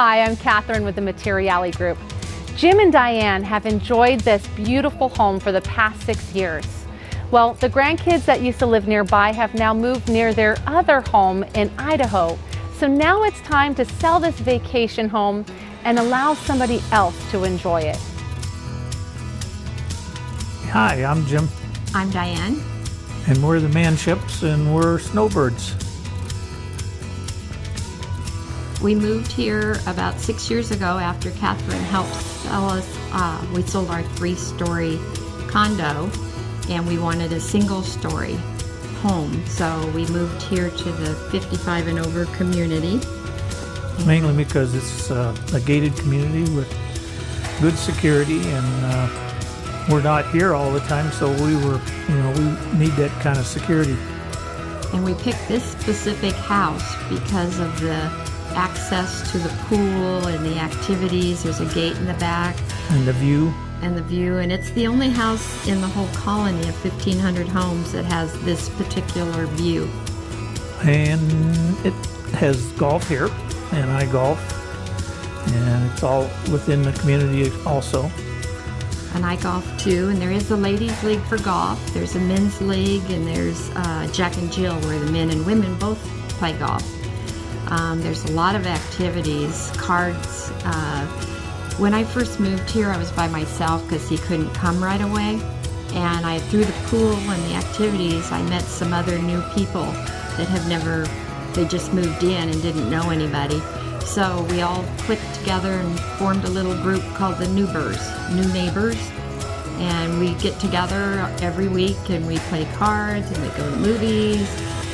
Hi, I'm Katherine with the Materiale Group. Jim and Diane have enjoyed this beautiful home for the past six years. Well, the grandkids that used to live nearby have now moved near their other home in Idaho. So now it's time to sell this vacation home and allow somebody else to enjoy it. Hi, I'm Jim, I'm Diane. and we're the Manships, and we're snowbirds. We moved here about six years ago after Katherine helped sell us. Uh, we sold our three story condo and we wanted a single story home. So we moved here to the 55 and over community. Mainly because it's uh, a gated community with good security, and uh, we're not here all the time, so we were, you know, we need that kind of security. And we picked this specific house because of the access to the pool and the activities. There's a gate in the back And the view, and the view. And it's the only house in the whole colony of 1,500 homes that has this particular view. and it has golf here, and I golf, and it's all within the community also. And I golf too. And there is a ladies' league for golf. There's a men's league, and there's uh, Jack and Jill, where the men and women both play golf. Um, there's a lot of activities, cards. Uh, when I first moved here, I was by myself because he couldn't come right away. And I, through the pool and the activities, I met some other new people that have never, they just moved in and didn't know anybody. So we all clicked together and formed a little group called the Newbers, New Neighbors. And we get together every week and we play cards and we go to movies.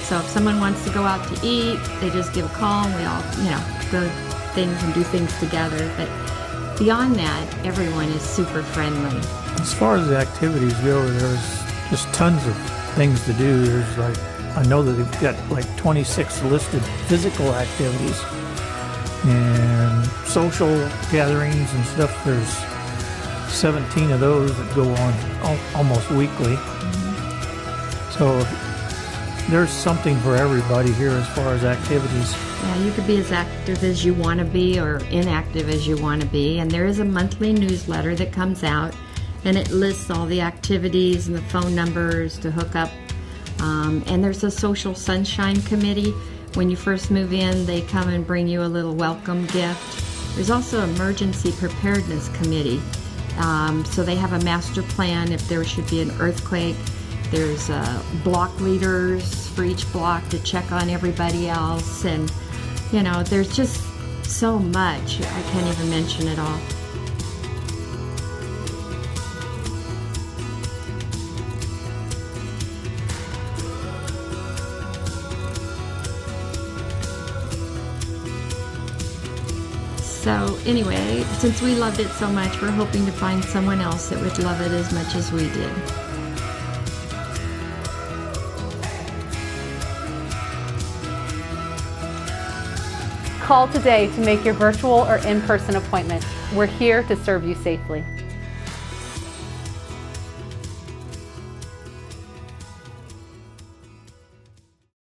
So if someone wants to go out to eat, they just give a call and we all, you know, go things and do things together. But beyond that, everyone is super friendly. As far as the activities go, there's just tons of things to do. There's like, I know that they've got like 26 listed physical activities and social gatherings and stuff. There's 17 of those that go on almost weekly. Mm-hmm. So there's something for everybody here as far as activities. Yeah, you could be as active as you want to be or inactive as you want to be. And there is a monthly newsletter that comes out and it lists all the activities and the phone numbers to hook up. Um, and there's a social sunshine committee. When you first move in, they come and bring you a little welcome gift. There's also emergency preparedness committee. Um, so they have a master plan if there should be an earthquake. There's uh, block leaders for each block to check on everybody else, and you know, there's just so much. I can't even mention it all. So, anyway, since we loved it so much, we're hoping to find someone else that would love it as much as we did. Call today to make your virtual or in person appointment. We're here to serve you safely.